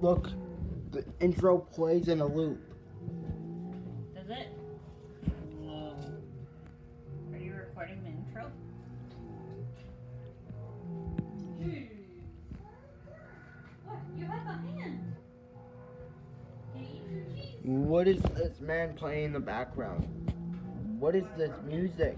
Look, the intro plays in a loop. Does it? No. Are you recording the intro? What? You have a hand. What is this man playing in the background? What is this music?